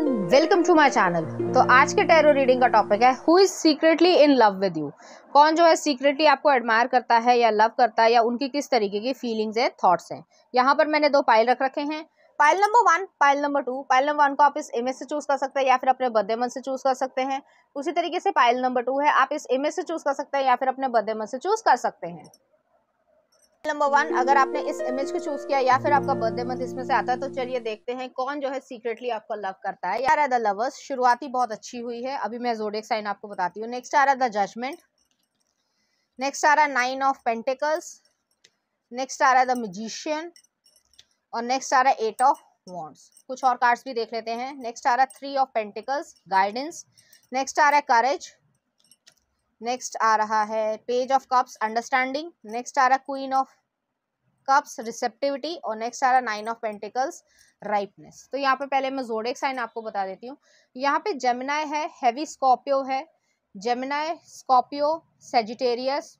Welcome to my channel. तो आज के टैरो रीडिंग का टॉपिक है who is secretly in love with you कौन जो है सीक्रेटली आपको एडमायर करता है या लव करता है या उनकी किस तरीके की फीलिंग्स है थॉट्स हैं। यहाँ पर मैंने दो पाइल रख रखे हैं। Pile number one pile number two pile number one को आप इस इमेज से चूज़ कर सकते हैं या फिर अपने बर्थडे मंथ से चूज़ कर सकते हैं। उसी तरीके से पाइल नंबर टू है, आप इस इमेज से चूज़ कर सकते हैं या फिर अपने बर्थडे मंथ से चूज़ कर सकते हैं। नंबर वन अगर आपने इस इमेज को चूज़ किया या फिर आपका बर्थडे मंथ इसमें से आता है तो चलिए देखते हैं कौन जो है सीक्रेटली आपको लव करता है। यार लवर्स शुरुआती बहुत अच्छी हुई है। अभी मैं जोडिक साइन आपको बताती हूँ। नेक्स्ट आ रहा है द जजमेंट नेक्स्ट आ रहा है नाइन ऑफ़ पेंटिकल्स नेक्स्ट आ रहा है द म्यूजिशियन और नेक्स्ट आ रहा है एट ऑफ़ वॉन्ट्स कुछ और कार्ड्स भी देख लेते हैं। नेक्स्ट आ रहा है three of pentacles guidance next आ रहा है करेज नेक्स्ट आ रहा है page of cups understanding next आ रहा है क्वीन ऑफ़ कप्स रिसेप्टिविटी और नेक्स्ट आ रहा नाइन ऑफ़ पेंटिकल्स राइपनेस तो यहाँ पे पहले मैं जोडेक साइन आपको बता देती हूँ। यहाँ पे जेमिनाय है हैवी स्कॉर्पियो है। Gemini Scorpio Sagittarius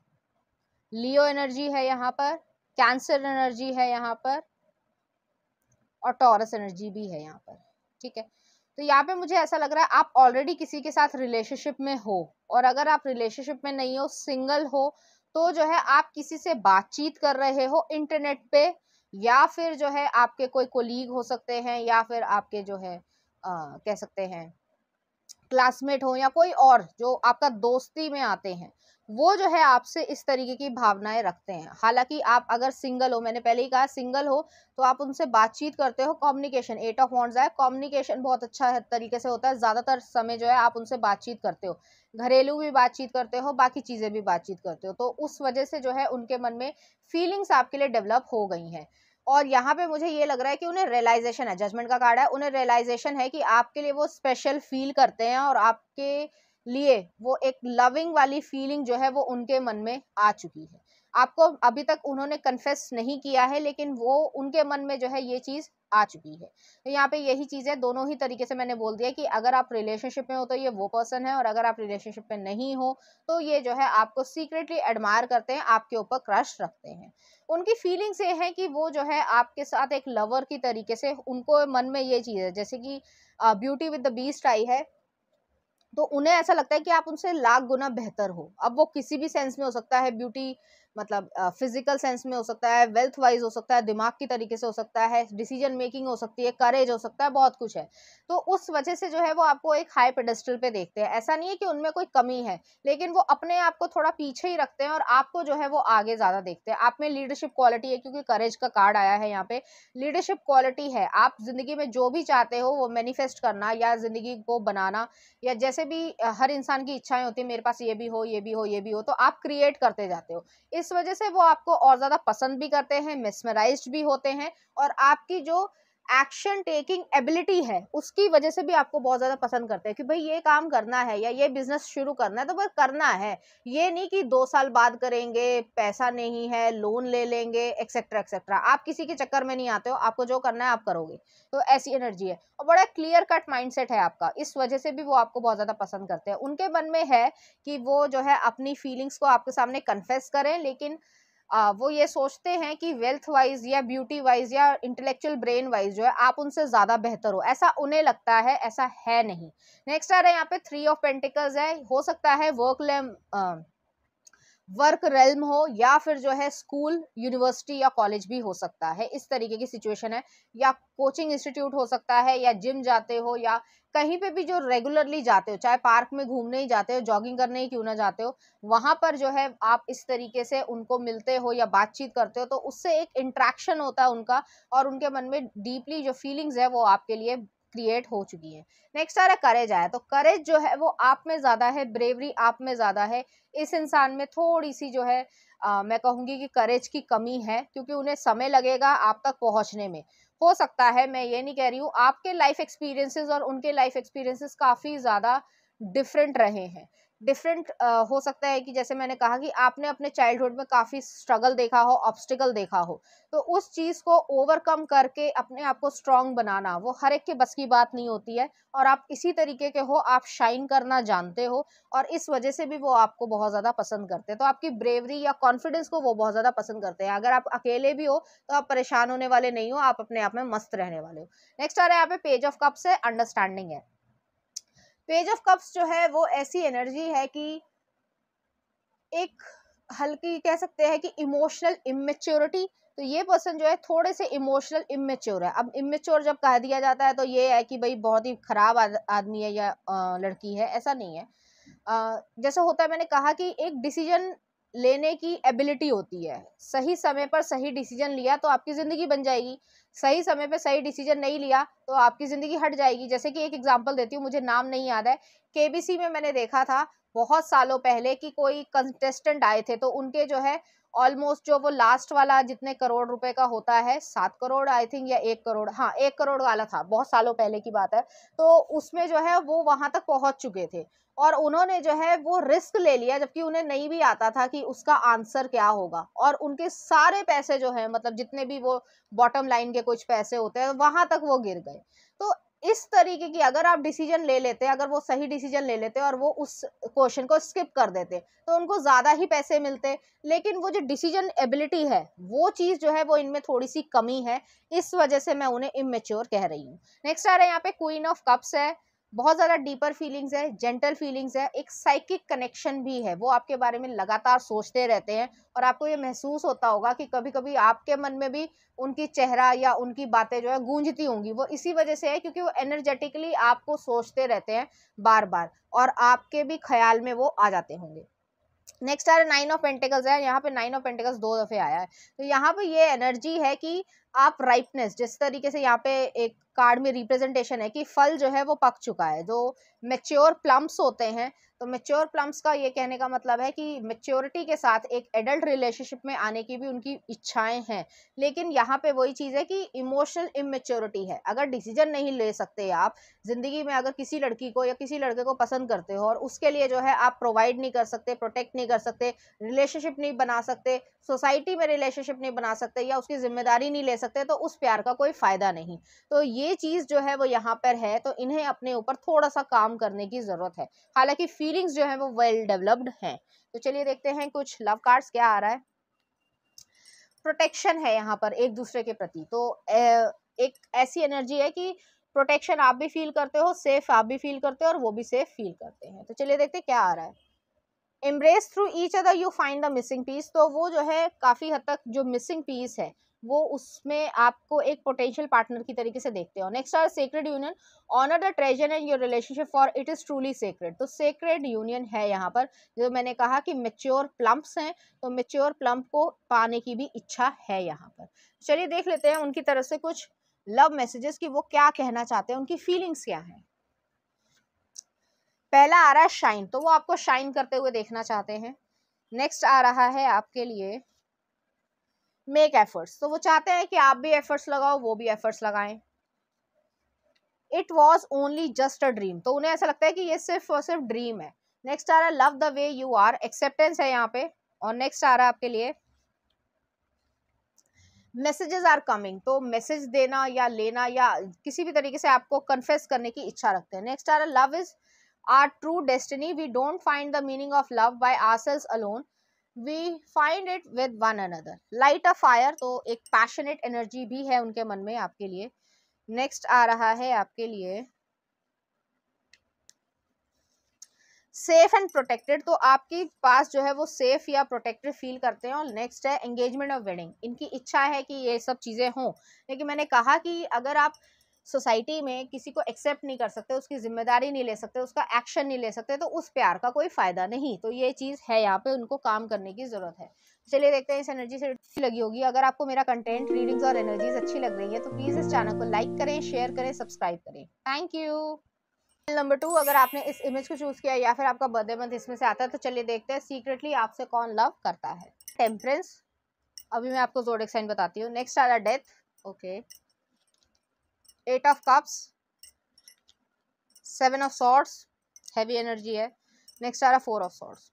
Leo energy है यहाँ पर कैंसर एनर्जी है यहाँ पर और टॉरस एनर्जी भी है यहाँ पर, ठीक है? तो यहाँ पे मुझे ऐसा लग रहा है आप ऑलरेडी किसी के साथ रिलेशनशिप में हो और अगर आप रिलेशनशिप में नहीं हो सिंगल हो तो जो है आप किसी से बातचीत कर रहे हो इंटरनेट पे या फिर जो है आपके कोई कोलीग हो सकते हैं या फिर आपके जो है आ, कह सकते हैं क्लासमेट हो या कोई और जो आपका दोस्ती में आते हैं वो जो है आपसे इस तरीके की भावनाएँ रखते हैं। हालाँकि आप अगर सिंगल हो मैंने पहले ही कहा सिंगल हो तो आप उनसे बातचीत करते हो कम्युनिकेशन एट ऑफ़ वॉन्ट्स है कम्युनिकेशन बहुत अच्छा तरीके से होता है ज़्यादातर समय जो है आप उनसे बातचीत करते हो। घरेलू भी बातचीत करते हो, बाकी चीज़ें भी बातचीत करते हो तो उस वजह से जो है उनके मन में फीलिंग्स आपके लिए डेवलप हो गई हैं। और यहाँ पे मुझे ये लग रहा है कि उन्हें रियलाइजेशन है जजमेंट का कार्ड है, उन्हें रियलाइजेशन है कि आपके लिए वो स्पेशल फील करते हैं और आपके लिए वो एक लविंग वाली फीलिंग जो है वो उनके मन में आ चुकी है। आपको अभी तक उन्होंने कन्फेस नहीं किया है, लेकिन वो उनके मन में जो है ये चीज़ आ चुकी है। तो यहाँ पे यही चीज़ है, दोनों ही तरीके से मैंने बोल दिया कि अगर आप रिलेशनशिप में हो तो ये वो पर्सन है और अगर आप रिलेशनशिप में नहीं हो तो ये जो है आपको सीक्रेटली एडमायर करते हैं, आपके ऊपर क्रश रखते हैं। उनकी फीलिंग्स ये है कि वो जो है आपके साथ एक लवर की तरीके से उनको मन में ये चीज़ है, जैसे कि ब्यूटी विद द बीस्ट आई है तो उन्हें ऐसा लगता है कि आप उनसे लाख गुना बेहतर हो। अब वो किसी भी सेंस में हो सकता है ब्यूटी मतलब फ़िज़िकल सेंस में हो सकता है वेल्थ वाइज हो सकता है, दिमाग की तरीके से हो सकता है डिसीज़न मेकिंग हो सकती है करेज हो सकता है, बहुत कुछ है। तो उस वजह से जो है वो आपको एक हाई पेडेस्टल पे देखते हैं। ऐसा नहीं है कि उनमें कोई कमी है, लेकिन वो अपने आप को थोड़ा पीछे ही रखते हैं और आपको जो है वो आगे ज़्यादा देखते हैं। आप में लीडरशिप क्वालिटी है, क्योंकि करेज का कार्ड आया है यहाँ पे। लीडरशिप क्वालिटी है, आप ज़िंदगी में जो भी चाहते हो, वो मैनिफेस्ट करना या ज़िंदगी को बनाना या जैसे भी हर इंसान की इच्छाएँ होती है, मेरे पास ये भी हो, ये भी हो, ये भी हो तो आप क्रिएट करते जाते हो। इस वजह से वो आपको और ज़्यादा पसंद भी करते हैं मिसमराइज भी होते हैं और आपकी जो एक्शन टेकिंग एबिलिटी है, उसकी वजह से भी आपको बहुत ज़्यादा पसंद करते हैं कि भाई ये काम करना है या ये बिज़नेस शुरू करना है तो बस करना है। ये नहीं कि दो साल बाद करेंगे, पैसा नहीं है, लोन ले लेंगे एक्सेट्रा एक्सेट्रा आप किसी के चक्कर में नहीं आते हो, आपको जो करना है आप करोगे। तो ऐसी एनर्जी है। और बड़ा क्लियर कट माइंडसेट है आपका। इस वजह से भी वो आपको बहुत ज़्यादा पसंद करते हैं। उनके मन में है कि वो जो है अपनी फीलिंग्स को आपके सामने कन्फेस करें, लेकिन आ, वो ये सोचते हैं कि वेल्थ वाइज या ब्यूटी वाइज या इंटेलेक्चुअल ब्रेन वाइज जो है आप उनसे ज़्यादा बेहतर हो। ऐसा उन्हें लगता है ऐसा है नहीं। नेक्स्ट आ रहा है यहाँ पे थ्री ऑफ़ पेंटिकल्स है। हो सकता है वर्क लेम वर्क रेलम हो या फिर जो है स्कूल यूनिवर्सिटी या कॉलेज भी हो सकता है। इस तरीके की सिचुएशन है। या कोचिंग इंस्टीट्यूट हो सकता है या जिम जाते हो या कहीं पे भी जो रेगुलरली जाते हो, चाहे पार्क में घूमने ही जाते हो जॉगिंग करने ही क्यों ना जाते हो, वहाँ पर जो है आप इस तरीके से उनको मिलते हो या बातचीत करते हो तो उससे एक इंट्रैक्शन होता है उनका और उनके मन में डीपली जो फीलिंग्स है वो आपके लिए क्रिएट हो चुकी है। नेक्स्ट आ रहा करेज आया। तो करेज जो है वो आप में ज़्यादा है ब्रेवरी आप में ज़्यादा है। इस इंसान में थोड़ी सी जो है आ, मैं कहूँगी कि करेज की कमी है क्योंकि उन्हें समय लगेगा आप तक पहुँचने में। हो सकता है मैं ये नहीं कह रही हूँ आपके लाइफ एक्सपीरियंसेस और उनके लाइफ एक्सपीरियंसेस काफ़ी ज़्यादा डिफरेंट रहे हैं। डिफरेंट uh, हो सकता है कि जैसे मैंने कहा कि आपने अपने चाइल्डहुड में काफ़ी स्ट्रगल देखा हो ऑब्स्टिकल देखा हो तो उस चीज़ को ओवरकम करके अपने आप को स्ट्रांग बनाना वो हर एक के बस की बात नहीं होती है और आप इसी तरीके के हो आप शाइन करना जानते हो और इस वजह से भी वो आपको बहुत ज़्यादा पसंद करते हैं। तो आपकी ब्रेवरी या कॉन्फिडेंस को वो बहुत ज़्यादा पसंद करते हैं। अगर आप अकेले भी हो तो आप परेशान होने वाले नहीं हो आप अपने आप में मस्त रहने वाले हो। नेक्स्ट आ रहा है यहाँ पे पेज ऑफ़ कप्स है अंडरस्टैंडिंग है। पेज ऑफ़ कप्स जो है, वो ऐसी एनर्जी है कि एक हल्की कह सकते हैं कि इमोशनल इमेच्योरिटी तो ये पर्सन जो है, थोड़े से इमोशनल इमेच्योर है। अब इमेच्योर जब कह दिया जाता है तो ये है कि भाई, बहुत ही खराब आदमी है या लड़की है, ऐसा नहीं है। जैसा होता है, मैंने कहा कि एक डिसीज़न लेने की एबिलिटी होती है। सही समय पर सही डिसीज़न लिया तो आपकी ज़िंदगी बन जाएगी। सही समय पर सही डिसीज़न नहीं लिया तो आपकी ज़िंदगी हट जाएगी। जैसे कि एक एग्जांपल देती हूँ, मुझे नाम नहीं याद है। केबीसी में मैंने देखा था बहुत सालों पहले कि कोई कंटेस्टेंट आए थे तो उनके जो है ऑलमोस्ट जो वो लास्ट वाला जितने करोड़ रुपए का होता है, सात करोड़ आई थिंक या एक करोड़ हाँ एक करोड़ वाला था, बहुत सालों पहले की बात है। तो उसमें जो है वो वहाँ तक पहुँच चुके थे। और उन्होंने जो है वो रिस्क ले लिया, जबकि उन्हें नहीं भी आता था कि उसका आंसर क्या होगा। और उनके सारे पैसे जो है मतलब जितने भी वो बॉटम लाइन के कुछ पैसे होते हैं, वहाँ तक वो गिर गए। तो इस तरीके की अगर आप डिसीज़न ले लेते, अगर वो सही डिसीज़न ले लेते और वो उस क्वेश्चन को स्किप कर देते तो उनको ज़्यादा ही पैसे मिलते। लेकिन वो जो डिसीज़न एबिलिटी है, वो चीज़ जो है वो इनमें थोड़ी सी कमी है। इस वजह से मैं उन्हें इमेच्योर कह रही हूँ। नेक्स्ट आ रहा है यहाँ पे क्वीन ऑफ़ कप्स है। बहुत ज़्यादा डीपर फीलिंग्स है जेंटल फीलिंग्स है, एक साइकिक कनेक्शन भी है, वो आपके बारे में लगातार सोचते रहते हैं और आपको ये महसूस होता होगा कि कभी कभी आपके मन में भी उनकी चेहरा या उनकी बातें जो है गूंजती होंगी, वो इसी वजह से है क्योंकि वो एनर्जेटिकली आपको सोचते रहते हैं बार बार और आपके भी ख्याल में वो आ जाते होंगे। नेक्स्ट आ रहा नाइन ऑफ़ पेंटिकल्स है, यहाँ पे नाइन ऑफ़ पेंटिकल्स दो दफे आया है तो यहाँ पे ये एनर्जी है कि आप राइपनेस जिस तरीके से यहाँ पे एक कार्ड में रिप्रेजेंटेशन है कि फल जो है वो पक चुका है, जो मेच्योर प्लम्स होते हैं तो मेच्योर प्लम्स का ये कहने का मतलब है कि मेच्योरिटी के साथ एक एडल्ट रिलेशनशिप में आने की भी उनकी इच्छाएँ हैं। लेकिन यहाँ पे वही चीज़ है कि इमोशनल इमेच्योरिटी है। अगर डिसीज़न नहीं ले सकते आप, ज़िंदगी में अगर किसी लड़की को या किसी लड़के को पसंद करते हो और उसके लिए जो है आप प्रोवाइड नहीं कर सकते प्रोटेक्ट नहीं कर सकते रिलेशनशिप नहीं बना सकते सोसाइटी में रिलेशनशिप नहीं बना सकते या उसकी ज़िम्मेदारी नहीं ले सकते तो उस प्यार का कोई फ़ायदा नहीं। तो ये चीज़ जो है वो यहाँ पर है तो इन्हें अपने ऊपर थोड़ा सा काम करने की ज़रूरत है। हालाँकि फीलिंग्स जो है वो वेल डेवलप्ड हैं। तो चलिए देखते हैं कुछ लव कार्ड्स क्या आ रहा है। प्रोटेक्शन है यहाँ पर एक दूसरे के प्रति। तो एक ऐसी एनर्जी है कि प्रोटेक्शन आप भी फील करते हो सेफ़ आप भी फील करते हो और वो भी सेफ़ फील करते हैं। तो चलिए देखते हैं क्या आ रहा है। Embrace through each other you find the missing piece तो वो जो है काफ़ी हद तक जो मिसिंग पीस है वो उसमें आपको एक पोटेंशियल पार्टनर की तरीके से देखते हो। Next are sacred union honour the treasure and your relationship for it is truly sacred तो सेक्रेड यूनियन है यहाँ पर। जो मैंने कहा कि मेच्योर प्लम्प्स हैं तो मेच्योर प्लम्प को पाने की भी इच्छा है यहाँ पर। चलिए देख लेते हैं उनकी तरफ़ से कुछ लव मैसेजेस कि वो क्या कहना चाहते हैं, उनकी फीलिंग्स क्या हैं। पहला आ रहा है शाइन तो वो आपको शाइन करते हुए देखना चाहते हैं। नेक्स्ट आ रहा है आपके लिए मेक एफर्ट्स तो वो चाहते हैं कि आप भी एफर्ट्स लगाओ, वो भी एफर्ट्स लगाएँ। It was only just a dream तो उन्हें ऐसा लगता है कि ये सिर्फ़ और सिर्फ़ ड्रीम है। नेक्स्ट आ रहा है love the way you are acceptance है यहाँ पे। और नेक्स्ट आ रहा है आपके लिए। मैसेजेस आर कमिंग तो मैसेज देना या लेना या किसी भी तरीके से आपको कन्फेस करने की इच्छा रखते हैं। नेक्स्ट आ रहा है love is our true destiny we don't find the meaning of love by ourselves alone we find it with one another light a fire तो एक पैशनेट एनर्जी भी है उनके मन में आपके लिए। नेक्स्ट आ रहा है आपके लिए। सेफ़ एंड प्रोटेक्टेड तो आपके पास जो है वो सेफ़ या प्रोटेक्टेड फील करते हैं और नेक्स्ट है एंगेजमेंट ऑफ़ वेडिंग इनकी इच्छा है कि ये सब चीज़ें हों। लेकिन मैंने कहा कि अगर आप सोसाइटी में किसी को एक्सेप्ट नहीं कर सकते, उसकी ज़िम्मेदारी नहीं ले सकते, उसका एक्शन नहीं ले सकते तो उस प्यार का कोई फ़ायदा नहीं। तो ये चीज़ है, यहाँ पे उनको काम करने की ज़रूरत है। चलिए देखते हैं, इस एनर्जी से अच्छी लगी होगी। अगर आपको मेरा कंटेंट रीडिंग्स और एनर्जीज अच्छी लग रही है तो प्लीज़ इस चैनल को लाइक करें शेयर करें सब्सक्राइब करें। थैंक यू नंबर टू अगर आपने इस इमेज को चूज़ किया या फिर आपका बर्थडे मंथ इसमें से आता है तो चलिए देखते हैं सीक्रेटली आपसे कौन लव करता है। टेम्परेंस अभी मैं आपको जोड़ साइन बताती हूँ। नेक्स्ट आ रहा death okay eight of cups, seven of swords heavy energy है। नेक्स्ट आ रहा फोर ऑफ़ सॉर्ट्स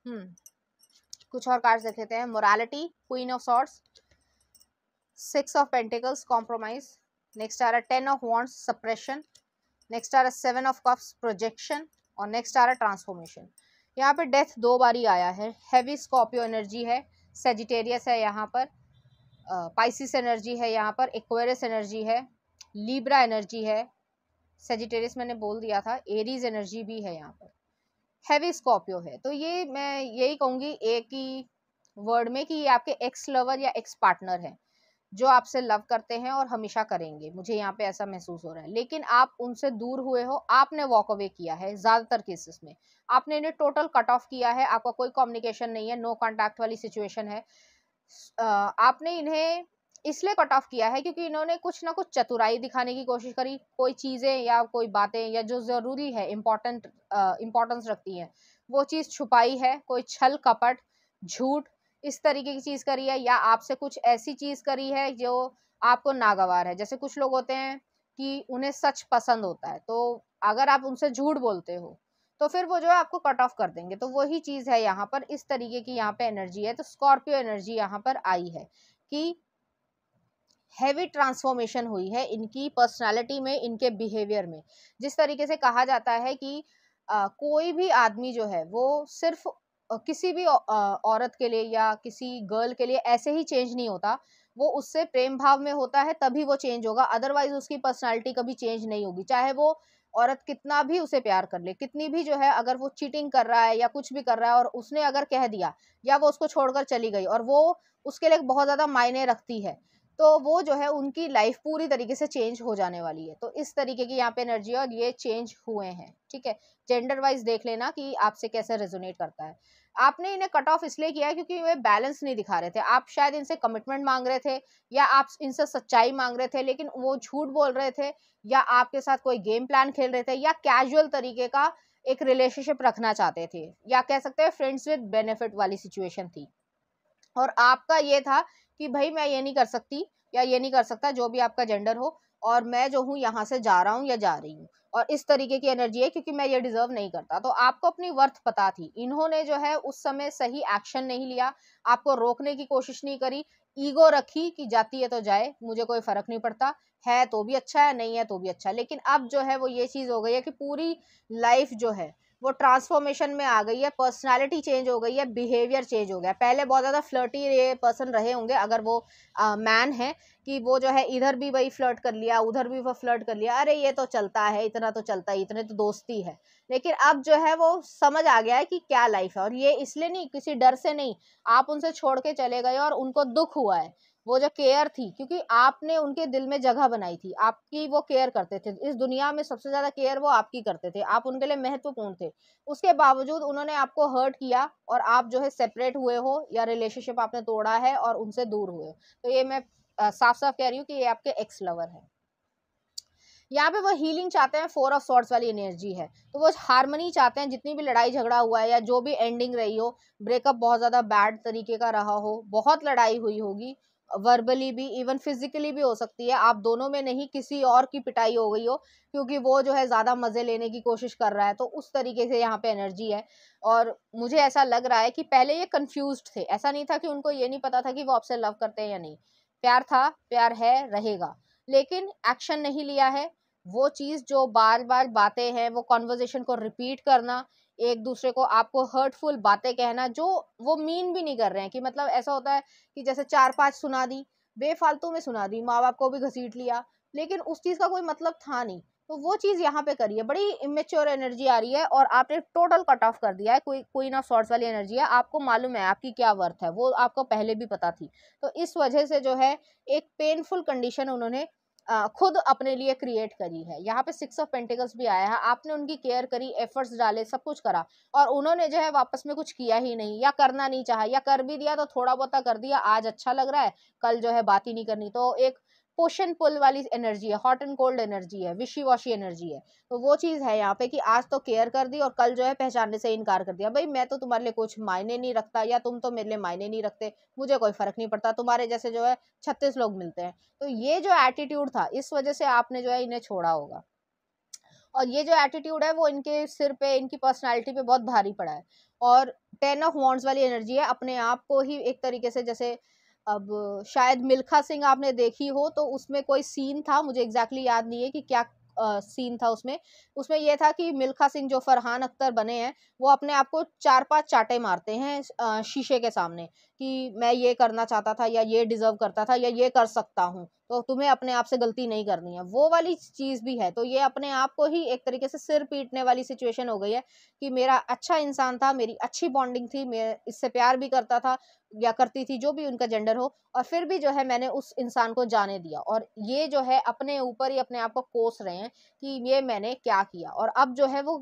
कुछ और कार्ड्स देख लेते हैं। Morality queen of swords six of pentacles compromise next आ रहा ten of wands suppression next आ रहा सेवन ऑफ़ कप्स प्रोजेक्शन और नेक्स्ट आ रहा ट्रांसफॉर्मेशन यहाँ पे डेथ दो बारी आया है। हैवी स्कॉपियो एनर्जी है। सेजिटेरियस है यहाँ पर। पाइसिस एनर्जी है यहाँ पर। एक्वेरियस एनर्जी है। लीब्रा एनर्जी है सेजिटेरियस मैंने बोल दिया था एरीज एनर्जी भी है यहाँ पर। हैवी स्कॉर्पियो है तो ये मैं यही कहूँगी एक ही वर्ड में कि ये आपके एक्स लवर या एक्स पार्टनर है, जो आपसे लव करते हैं और हमेशा करेंगे। मुझे यहाँ पे ऐसा महसूस हो रहा है। लेकिन आप उनसे दूर हुए हो, आपने वॉक अवे किया है ज़्यादातर केसेस में। आपने इन्हें टोटल कट ऑफ़ किया है, आपका कोई कम्युनिकेशन नहीं है नो कॉन्टैक्ट वाली सिचुएशन है। आपने इन्हें इसलिए कट ऑफ़ किया है क्योंकि इन्होंने कुछ ना कुछ चतुराई दिखाने की कोशिश करी, कोई चीज़ें या कोई बातें या जो ज़रूरी है इम्पोर्टेंट इम्पोर्टेंस रखती हैं। वो चीज़ छुपाई है, कोई छल, कपट, झूठ इस तरीके की चीज़ करी है या आपसे कुछ ऐसी चीज़ करी है जो आपको नागवार है। जैसे कुछ लोग होते हैं कि उन्हें सच पसंद होता है तो अगर आप उनसे झूठ बोलते हो तो फिर वो जो है आपको कट ऑफ़ कर देंगे। तो वही चीज़ है यहाँ पर, इस तरीके की यहाँ पे एनर्जी है तो स्कॉर्पियो एनर्जी यहाँ पर आई है कि हैवी ट्रांसफॉर्मेशन हुई है इनकी पर्सनालिटी में इनके बिहेवियर में। जिस तरीके से कहा जाता है कि आ, कोई भी आदमी जो है वो सिर्फ़ किसी भी औरत के लिए या किसी गर्ल के लिए ऐसे ही चेंज नहीं होता। वो उससे प्रेम भाव में होता है तभी वो चेंज होगा। अदरवाइज़ उसकी पर्सनालिटी कभी चेंज नहीं होगी। चाहे वो औरत कितना भी उसे प्यार कर ले कितनी भी जो है अगर वो चीटिंग कर रहा है या कुछ भी कर रहा है और उसने अगर कह दिया या वो उसको छोड़कर चली गई और वो उसके लिए बहुत ज़्यादा मायने रखती है तो वो जो है उनकी लाइफ पूरी तरीके से चेंज हो जाने वाली है। तो इस तरीके की यहाँ पे एनर्जी और ये चेंज हुए हैं, ठीक है? जेंडर वाइज देख लेना कि आपसे कैसे रेजोनेट करता है। आपने इन्हें कट ऑफ़ इसलिए किया क्योंकि वे बैलेंस नहीं दिखा रहे थे। आप शायद इनसे कमिटमेंट मांग रहे थे या आप इनसे सच्चाई मांग रहे थे, लेकिन वो झूठ बोल रहे थे या आपके साथ कोई गेम प्लान खेल रहे थे या कैजुअल तरीके का एक रिलेशनशिप रखना चाहते थे या कह सकते हैं फ्रेंड्स विद बेनिफिट वाली सिचुएशन थी। और आपका ये था कि भाई मैं ये नहीं कर सकती या ये नहीं कर सकता, जो भी आपका जेंडर हो, और मैं जो हूँ यहाँ से जा रहा हूँ या जा रही हूँ। और इस तरीके की एनर्जी है, क्योंकि मैं ये डिजर्व नहीं करता। तो आपको अपनी वर्थ पता थी। इन्होंने जो है, उस समय सही एक्शन नहीं लिया। आपको रोकने की कोशिश नहीं करी। ईगो रखी कि जाती है तो जाए, मुझे कोई फ़र्क नहीं पड़ता। है तो भी अच्छा है, नहीं है तो भी अच्छा लेकिन अब जो है, वो ये चीज़ हो गई है कि पूरी लाइफ जो है वो ट्रांसफॉर्मेशन में आ गई है पर्सनालिटी चेंज हो गई है बिहेवियर चेंज हो गया। पहले बहुत ज़्यादा फ्लर्टी पर्सन रहे होंगे अगर वो मैन है कि वो जो है इधर भी वही फ्लर्ट कर लिया, उधर भी वो फ्लर्ट कर लिया, अरे ये तो चलता है, इतना तो चलता है, इतने तो दोस्ती है। लेकिन अब जो है वो समझ आ गया है कि क्या लाइफ है और ये इसलिए नहीं, किसी डर से नहीं, आप उनसे छोड़ के चले गए और उनको दुख हुआ है। वो जो केयर थी, क्योंकि आपने उनके दिल में जगह बनाई थी, आपकी वो केयर करते थे। इस दुनिया में सबसे ज़्यादा केयर वो आपकी करते थे, आप उनके लिए महत्वपूर्ण थे। उसके बावजूद उन्होंने आपको हर्ट किया और आप जो है सेपरेट हुए हो या रिलेशनशिप आपने तोड़ा है और उनसे दूर हुए तो ये मैं साफ़ साफ़ कह रही हूँ कि ये आपके एक्स लवर है। यहाँ पे वो हीलिंग चाहते हैं फोर ऑफ़ सॉर्ट्स वाली एनर्जी है। तो वो हारमोनी चाहते हैं, जितनी भी लड़ाई झगड़ा हुआ है या जो भी एंडिंग रही हो ब्रेकअप बहुत ज़्यादा बैड तरीके का रहा हो, बहुत लड़ाई हुई होगी वर्बली भी इवन फिजिकली भी हो सकती है। आप दोनों में नहीं, किसी और की पिटाई हो गई हो, क्योंकि वो जो है ज़्यादा मज़े लेने की कोशिश कर रहा है तो उस तरीके से यहाँ पे एनर्जी है। और मुझे ऐसा लग रहा है कि पहले ये कंफ्यूज थे। ऐसा नहीं था कि उनको ये नहीं पता था कि वो आपसे लव करते हैं या नहीं। प्यार था, प्यार है, रहेगा। लेकिन एक्शन नहीं लिया है। वो चीज़ जो बार बार बातें हैं, वो कॉन्वर्जेशन को रिपीट करना एक दूसरे को आपको हर्टफुल बातें कहना, जो वो मीन भी नहीं कर रहे हैं कि मतलब ऐसा होता है कि जैसे चार पाँच सुना दी, बेफालतू में सुना दी माँ बाप को भी घसीट लिया, लेकिन उस चीज़ का कोई मतलब था नहीं। तो वो चीज़ यहाँ पे करिए बड़ी इमेच्योर एनर्जी आ रही है और आपने टोटल कट ऑफ़ कर दिया है, कोई कोई ना शॉर्ट्स वाली एनर्जी है, आपको मालूम है आपकी क्या वर्थ है, वो आपको पहले भी पता थी। तो इस वजह से जो है, एक पेनफुल कंडीशन उन्होंने खुद अपने लिए क्रिएट करी है। यहाँ पे सिक्स ऑफ़ पेंटिकल्स भी आया है। आपने उनकी केयर करी एफर्ट्स डाले, सब कुछ करा और उन्होंने जो है वापस में कुछ किया ही नहीं या करना नहीं चाहा या कर भी दिया तो थोड़ा बहुत कर दिया। आज अच्छा लग रहा है, कल जो है बात ही नहीं करनी। तो एक पोशन पुल वाली एनर्जी है हॉट एंड कोल्ड एनर्जी है विशी वॉशी एनर्जी है। तो वो चीज़ है यहाँ पे कि आज तो केयर कर दी और कल जो है पहचानने से इनकार कर दिया। भाई, मैं तो तुम्हारे लिए कुछ मायने नहीं रखता या तुम तो मेरे लिए मायने नहीं रखते, मुझे कोई फ़र्क नहीं पड़ता, तुम्हारे जैसे जो है छत्तीस लोग मिलते हैं। तो ये जो एटीट्यूड था, इस वजह से आपने जो है इन्हें छोड़ा होगा। और ये जो एटीट्यूड है, वो इनके सिर पे, इनकी पर्सनालिटी पे बहुत भारी पड़ा है। और टेन ऑफ़ वॉन्ट्स वाली एनर्जी है, अपने आप को ही एक तरीके से जैसे अब शायद मिल्खा सिंह आपने देखी हो तो उसमें कोई सीन था? मुझे एग्जैक्टली याद नहीं है कि क्या सीन था उसमें। उसमें यह था कि मिल्खा सिंह जो फरहान अख्तर बने हैं, वो अपने आप को चार पाँच चाटे मारते हैं शीशे के सामने। कि मैं ये करना चाहता था या ये डिज़र्व करता था या ये कर सकता हूँ तो तुम्हें अपने आप से गलती नहीं करनी है। वो वाली चीज़ भी है तो ये अपने आप को ही एक तरीके से सिर पीटने वाली सिचुएशन हो गई है कि मेरा अच्छा इंसान था, मेरी अच्छी बॉन्डिंग थी, मैं इससे प्यार भी करता था या करती थी, जो भी उनका जेंडर हो, और फिर भी जो है मैंने उस इंसान को जाने दिया। और ये जो है अपने ऊपर ही अपने आप को कोस रहे हैं कि ये मैंने क्या किया। और अब जो है वो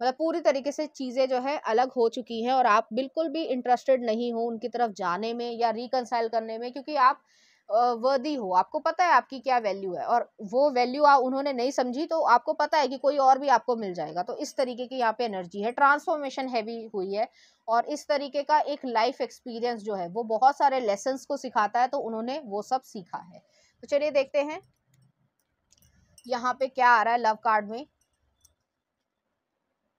मतलब पूरी तरीके से चीज़ें जो है अलग हो चुकी हैं और आप बिल्कुल भी इंटरेस्टेड नहीं हो उनकी तरफ़ जाने में या रिकनसाइल करने में क्योंकि आप वर्दी हो। आपको पता है आपकी क्या वैल्यू है और वो वैल्यू आप उन्होंने नहीं समझी तो आपको पता है कि कोई और भी आपको मिल जाएगा। तो इस तरीके की यहाँ पे एनर्जी है। ट्रांसफॉर्मेशन हैवी हुई है और इस तरीके का एक लाइफ एक्सपीरियंस जो है वो बहुत सारे लेसन्स को सिखाता है तो उन्होंने वो सब सीखा है। तो चलिए देखते हैं यहाँ पे क्या आ रहा है लव कार्ड में।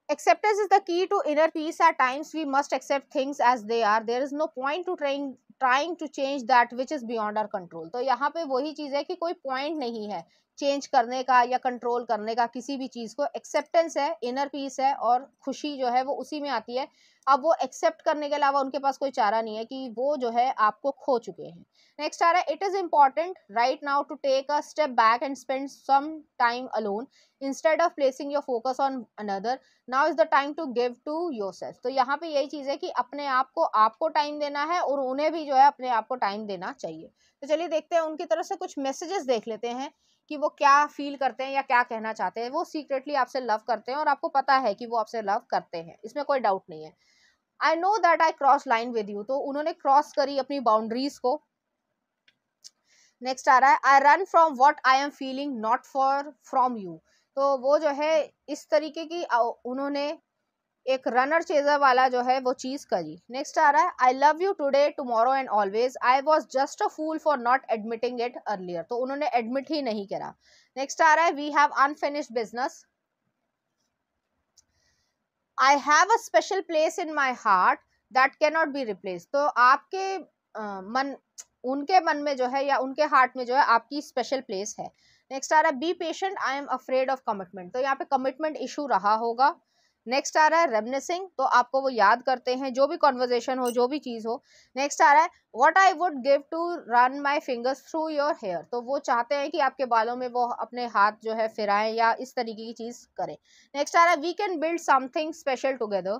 Acceptance is the key to inner peace at times we must accept things as they are there is no point to trying trying to change that which is beyond our control तो यहाँ पे वही चीज़ है कि कोई point नहीं है change करने का या कंट्रोल करने का किसी भी चीज़ को एक्सेप्टेंस है इनर पीस है और खुशी जो है वो उसी में आती है। अब वो एक्सेप्ट करने के अलावा उनके पास कोई चारा नहीं है कि वो जो है आपको खो चुके हैं। नेक्स्ट आ रहा है it is important right now to take a step back and spend some time alone instead of placing your focus on another now is the time to give to yourself तो यहाँ पे यही चीज़ है कि अपने आप को, आपको टाइम देना है और उन्हें भी जो है अपने आप को टाइम देना चाहिए। तो चलिए देखते हैं, उनकी तरफ़ से कुछ मैसेजेस देख लेते हैं। कि वो क्या फील करते हैं या क्या कहना चाहते हैं, वो सीक्रेटली आपसे लव करते हैं और आपको पता है कि वो आपसे लव करते हैं। इसमें कोई डाउट नहीं है। I know that I cross line with you तो उन्होंने क्रॉस करी अपनी बाउंड्रीज को। नेक्स्ट आ रहा है I run from what I am feeling not for from you तो वो जो है, इस तरीके की उन्होंने एक रनर चेजर वाला जो है वो चीज़ करी नेक्स्ट आ रहा है I love you today tomorrow and always I was just a fool for not admitting it earlier तो उन्होंने एडमिट ही नहीं करा। नेक्स्ट आ रहा है we have unfinished business I have a special place in my heart that can not be replace तो आपके आ, मन उनके मन में जो है या उनके हार्ट में जो है आपकी स्पेशल प्लेस है। नेक्स्ट आ रहा है be patient I am afraid of commitment तो यहाँ पे कमिटमेंट इशू रहा होगा। नेक्स्ट आ रहा है रेमनेसिंग तो आपको वो याद करते हैं, जो भी कॉन्वर्जेशन हो, जो भी चीज़ हो। नेक्स्ट आ रहा है what I would give to run my fingers through your hair तो वो चाहते हैं कि आपके बालों में वो अपने हाथ जो है फिराएँ या इस तरीके की चीज़ करें। नेक्स्ट आ रहा है we can build something special together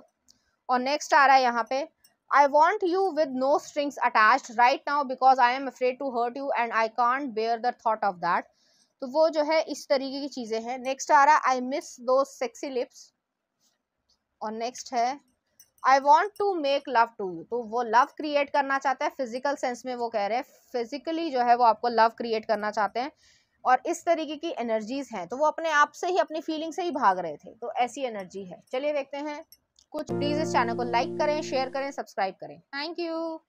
और नेक्स्ट आ रहा है यहाँ पे, I want you with no strings attached right now because I am afraid to hurt you and I can't bear the thought of that. तो वो जो है इस तरीके की चीज़ें हैं। नेक्स्ट आ रहा है I miss those sexy lips और नेक्स्ट है I want to make love to you तो वो लव क्रिएट करना चाहता है फ़िज़िकल सेंस में वो कह रहे हैं फिजिकली जो है वो आपको लव क्रिएट करना चाहते हैं और इस तरीके की एनर्जीज हैं। तो वो अपने आप से ही, अपनी फीलिंग से ही भाग रहे थे तो ऐसी एनर्जी है। चलिए देखते हैं, कुछ प्लीज़ इस चैनल को लाइक करें शेयर करें सब्सक्राइब करें। Thank you